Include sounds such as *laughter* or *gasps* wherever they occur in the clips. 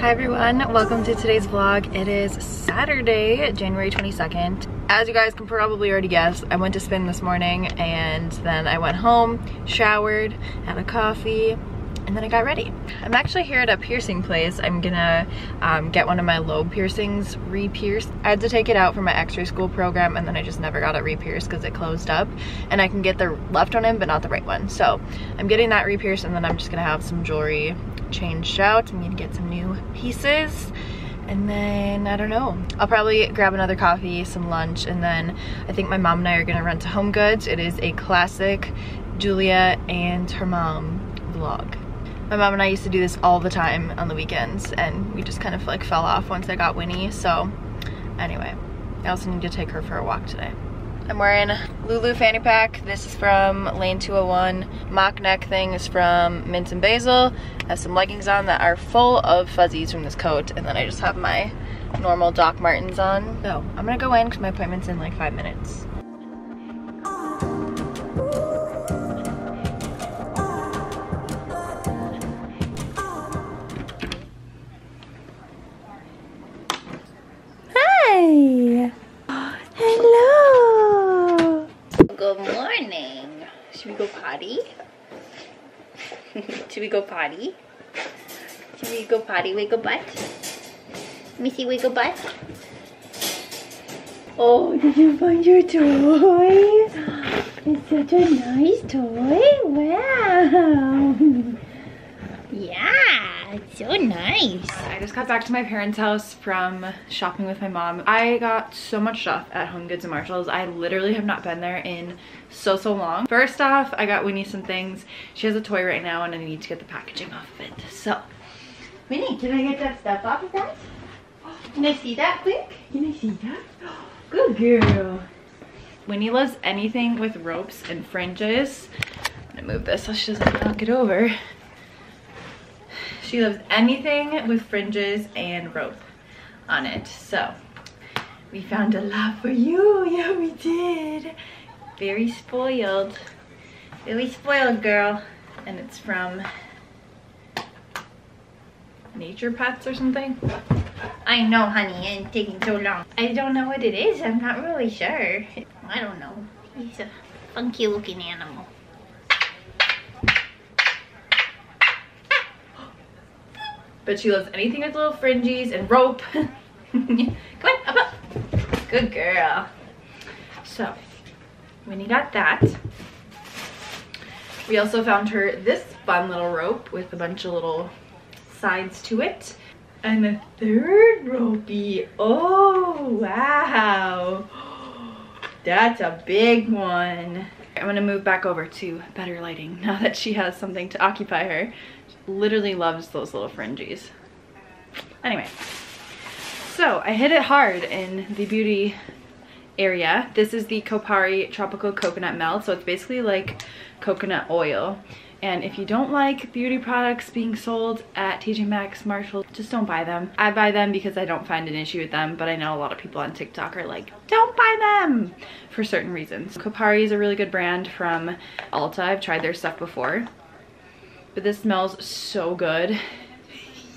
Hi everyone, welcome to today's vlog. It is Saturday, January 22nd. As you guys can probably already guess, I went to spin this morning and then I went home, showered, had a coffee, and then I got ready. I'm actually here at a piercing place. I'm gonna um, get one of my lobe piercings re-pierced. I had to take it out for my x-ray school program and then I just never got it re-pierced because it closed up. And I can get the left one in but not the right one. So I'm getting that re-pierced and then I'm just gonna have some jewelry changed out. I'm gonna get some new pieces and then I don't know I'll probably grab another coffee some lunch and then I think my mom and I are gonna run to Home Goods it is a classic Julia and her mom vlog my mom and I used to do this all the time on the weekends and we just kind of like fell off once I got Winnie. So anyway, I also need to take her for a walk today. I'm wearing Lulu fanny pack. This is from Lane 201. Mock neck thing is from Mint and Basil. I have some leggings on that are full of fuzzies from this coat. And then I just have my normal Doc Martens on. So I'm gonna go in because my appointment's in like five minutes. Potty? *laughs* We go potty? Should we go potty, wiggle butt? See wiggle butt. Oh, *laughs* did you find your toy? It's such a nice toy. Wow. *laughs* Yeah, it's so nice. I just got back to my parents' house from shopping with my mom. I got so much stuff at Home Goods and Marshalls. I literally have not been there in so, so long. First off, I got Winnie some things. She has a toy right now and I need to get the packaging off of it. So, Winnie, can I get that stuff off of that? Can I see that quick? Can I see that? *gasps* Good girl. Winnie loves anything with ropes and fringes. I'm gonna move this so she doesn't knock it over. She loves anything with fringes and rope on it. So we found a lot for you. *laughs* Yeah, we did. Very spoiled. Very spoiled girl. And it's from Nature Pets or something. I know, honey, it's taking so long. I don't know what it is. I'm not really sure. I don't know. He's a funky looking animal. But she loves anything with little fringes and rope. *laughs* Come on, up, up. Good girl. So, Winnie got that. We also found her this fun little rope with a bunch of little sides to it. And the third ropey. Oh, wow. *gasps* That's a big one. I'm gonna move back over to better lighting now that she has something to occupy her literally loves those little fringes. Anyway, so I hit it hard in the beauty area. This is the Kopari Tropical Coconut Melt. So it's basically like coconut oil. And if you don't like beauty products being sold at TJ Maxx, Marshall, just don't buy them. I buy them because I don't find an issue with them, but I know a lot of people on TikTok are like, don't buy them for certain reasons. Kopari is a really good brand from Ulta. I've tried their stuff before but this smells so good.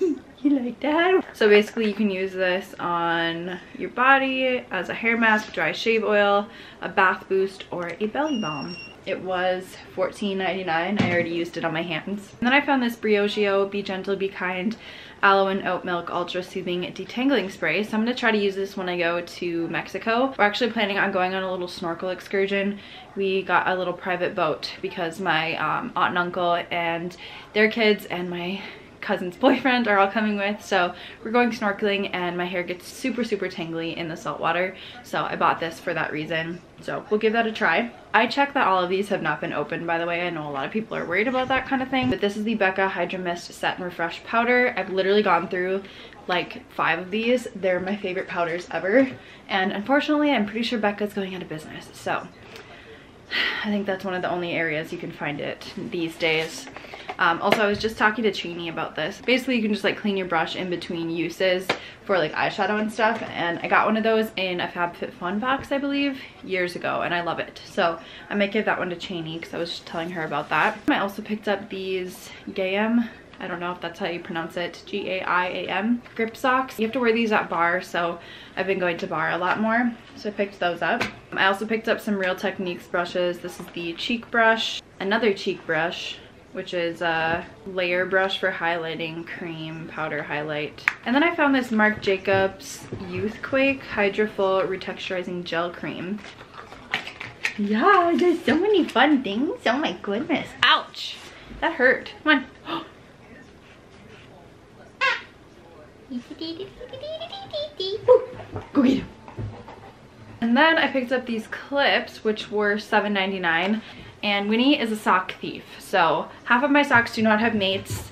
*laughs* you like that? So basically you can use this on your body as a hair mask, dry shave oil, a bath boost, or a belly balm. It was $14.99. I already used it on my hands. And then I found this Briogeo Be Gentle, Be Kind Aloe and Oat Milk Ultra Soothing Detangling Spray. So I'm to try to use this when I go to Mexico. We're actually planning on going on a little snorkel excursion. We got a little private boat because my um, aunt and uncle and their kids and my cousin's boyfriend are all coming with. So we're going snorkeling and my hair gets super, super tangly in the salt water. So I bought this for that reason. So we'll give that a try. I checked that all of these have not been opened, by the way. I know a lot of people are worried about that kind of thing. But this is the Becca Hydra Mist Set and Refresh Powder. I've literally gone through like five of these. They're my favorite powders ever. And unfortunately, I'm pretty sure Becca's going out of business. So *sighs* I think that's one of the only areas you can find it these days. Um, also, I was just talking to Cheney about this. Basically, you can just like clean your brush in between uses for like eyeshadow and stuff. And I got one of those in a FabFitFun box, I believe, years ago. And I love it. So I might give that one to Cheney because I was just telling her about that. I also picked up these Gaiam I don't know if that's how you pronounce it, G-A-I-A-M grip socks. You have to wear these at barre, so I've been going to barre a lot more. So I picked those up. I also picked up some Real Techniques brushes. This is the cheek brush, another cheek brush, which is a layer brush for highlighting cream powder highlight. And then I found this Marc Jacobs Youthquake Hydrofull Retexturizing Gel Cream. Yeah, there's so many fun things. Oh my goodness. Ouch. That hurt. Come on. *gasps* Go get him. And then I picked up these clips, which were $7.99. And Winnie is a sock thief. So half of my socks do not have mates.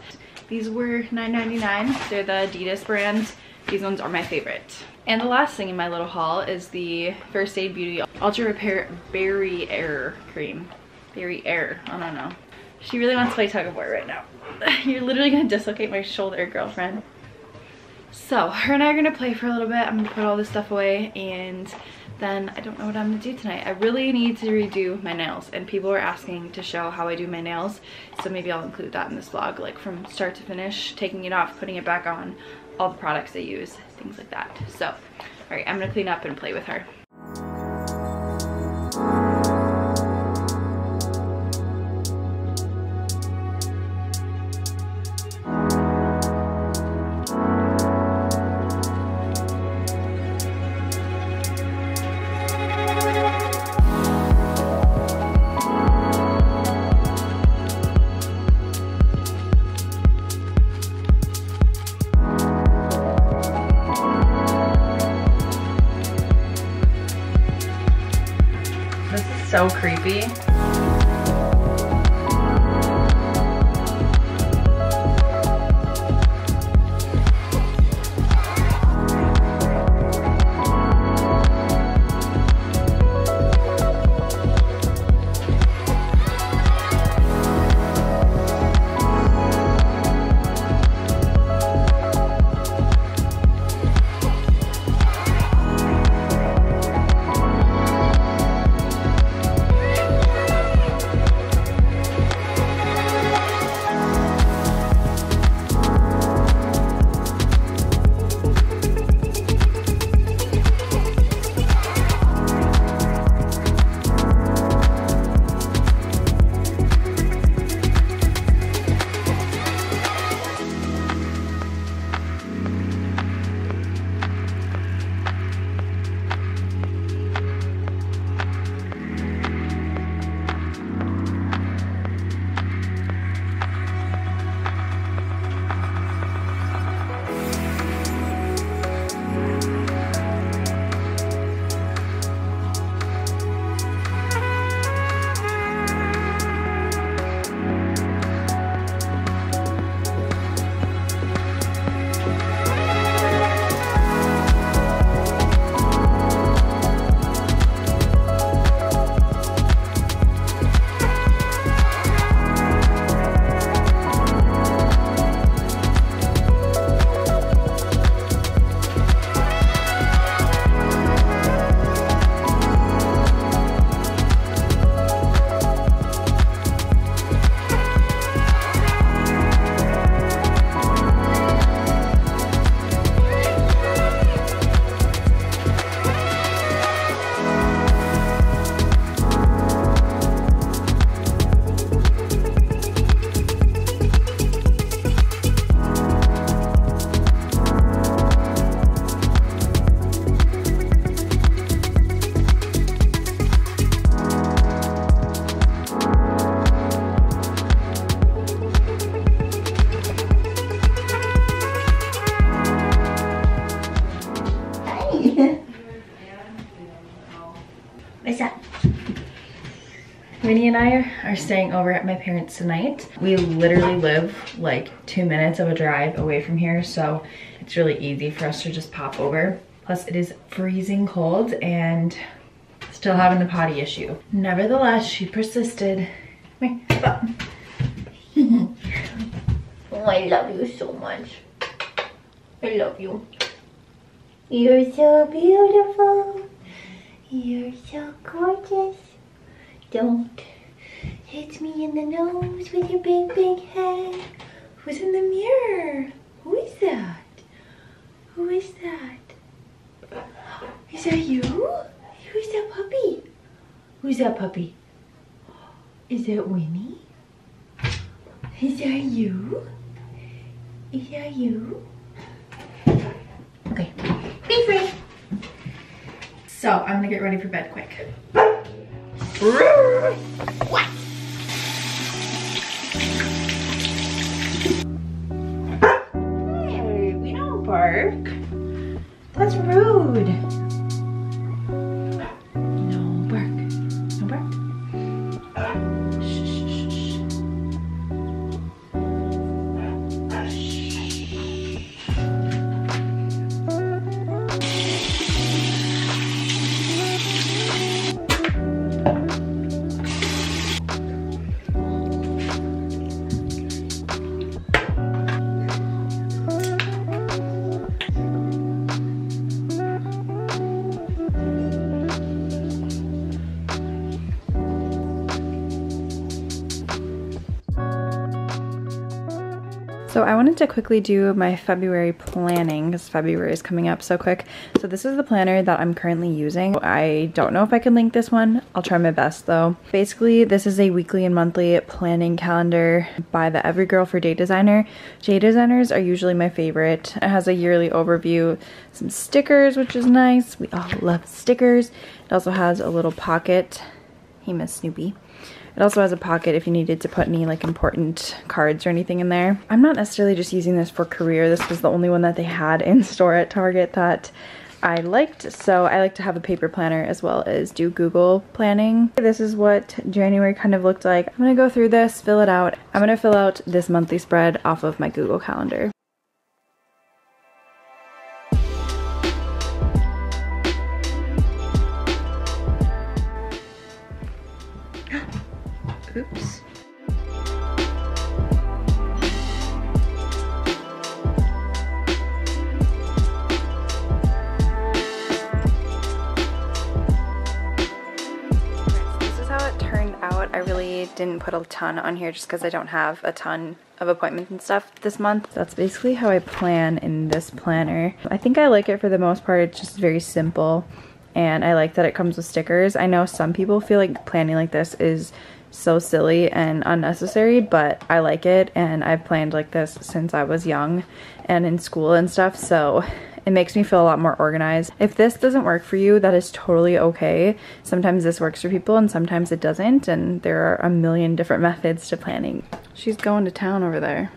These were $9.99. They're the Adidas brand. These ones are my favorite. And the last thing in my little haul is the First Aid Beauty Ultra Repair Berry Air Cream. Berry Air, I don't know. She really wants to play tug of war right now. *laughs* You're literally gonna dislocate my shoulder, girlfriend. So her and I are gonna play for a little bit. I'm gonna put all this stuff away and then I don't know what I'm gonna do tonight. I really need to redo my nails and people are asking to show how I do my nails. So maybe I'll include that in this vlog, like from start to finish, taking it off, putting it back on, all the products I use, things like that. So, all right, I'm gonna clean up and play with her. So creepy. Winnie and I are staying over at my parents tonight. We literally live like two minutes of a drive away from here, so it's really easy for us to just pop over. Plus it is freezing cold and still having the potty issue. Nevertheless, she persisted. Here. *laughs* Oh, I love you so much. I love you. You're so beautiful. You're so gorgeous. Don't hit me in the nose with your big, big head. Who's in the mirror? Who is that? Who is that? Is that you? Who's that puppy? Who's that puppy? Is that Winnie? Is that you? Is that you? Okay, be free. So I'm gonna get ready for bed quick. What? Hey, we don't bark. That's rude. So I wanted to quickly do my February planning because February is coming up so quick. So this is the planner that I'm currently using. I don't know if I can link this one. I'll try my best though. Basically, this is a weekly and monthly planning calendar by the Everygirl for Day Designer. Day designers are usually my favorite. It has a yearly overview, some stickers, which is nice. We all love stickers. It also has a little pocket. He missed Snoopy. It also has a pocket if you needed to put any like important cards or anything in there. I'm not necessarily just using this for career. This was the only one that they had in *laughs* store at Target that I liked. So I like to have a paper planner as well as do Google planning. This is what January kind of looked like. I'm gonna go through this, fill it out. I'm gonna fill out this monthly spread off of my Google Calendar. Out. I really didn't put a ton on here just because I don't have a ton of appointments and stuff this month. That's basically how I plan in this planner. I think I like it for the most part. It's just very simple and I like that it comes with stickers. I know some people feel like planning like this is so silly and unnecessary, but I like it and I've planned like this since I was young and in school and stuff, so it makes me feel a lot more organized. If this doesn't work for you, that is totally okay. Sometimes this works for people and sometimes it doesn't, and there are a million different *laughs* methods to planning. She's going to town over there.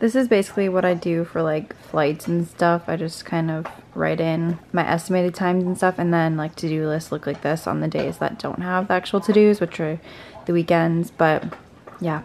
This is basically what I do for like flights and stuff. I just kind of write in my estimated times and stuff and then like to-do lists look like this on the days that don't have the actual to-dos, which are the weekends. But yeah,